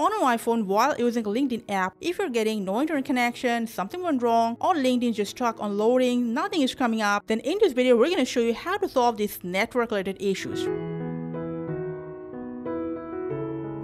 on an iPhone while using LinkedIn app if you're getting no internet connection, something went wrong, or LinkedIn just stuck on loading, nothing is coming up, then in this video we're going to show you how to solve these network related issues.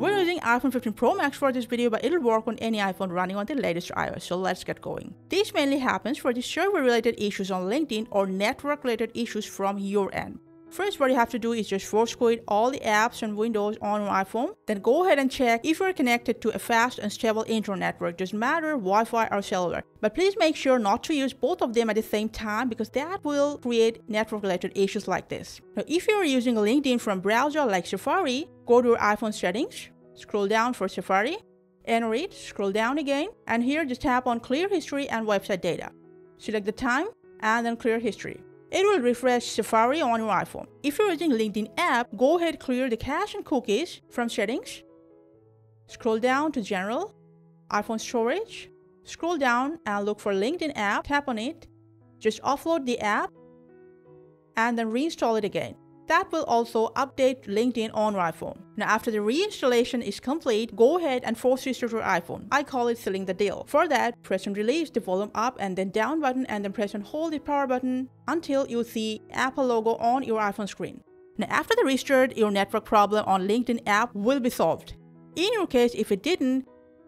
We're using iPhone 15 Pro Max for this video, but it'll work on any iPhone running on the latest iOS, so let's get going. This mainly happens for the server-related issues on LinkedIn or network-related issues from your end. First, what you have to do is just force quit all the apps and windows on your iPhone. Then go ahead and check if you're connected to a fast and stable internet network. Doesn't matter Wi-Fi or cellular. But please make sure not to use both of them at the same time because that will create network-related issues like this. Now, if you're using a LinkedIn from browser like Safari, go to your iPhone settings, scroll down for Safari, enter it, scroll down again, and here just tap on Clear History and Website Data. Select the time and then Clear History. It will refresh Safari on your iPhone. If you're using LinkedIn app, go ahead clear the cache and cookies from settings. Scroll down to general, iPhone storage. Scroll down and look for LinkedIn app, tap on it. Just offload the app and then reinstall it again. That will also update LinkedIn on your iPhone. Now after the reinstallation is complete, go ahead and force restart your iPhone. I call it sealing the deal. For that, press and release the volume up and then down button and then press and hold the power button until you see Apple logo on your iPhone screen. Now after the restart, your network problem on LinkedIn app will be solved. In your case, if it didn't,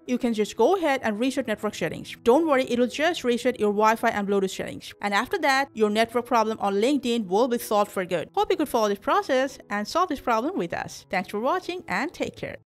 you can just go ahead and reset network settings. Don't worry, it'll just reset your Wi-Fi and Bluetooth settings. And after that, your network problem on LinkedIn will be solved for good. Hope you could follow this process and solve this problem with us. Thanks for watching and take care.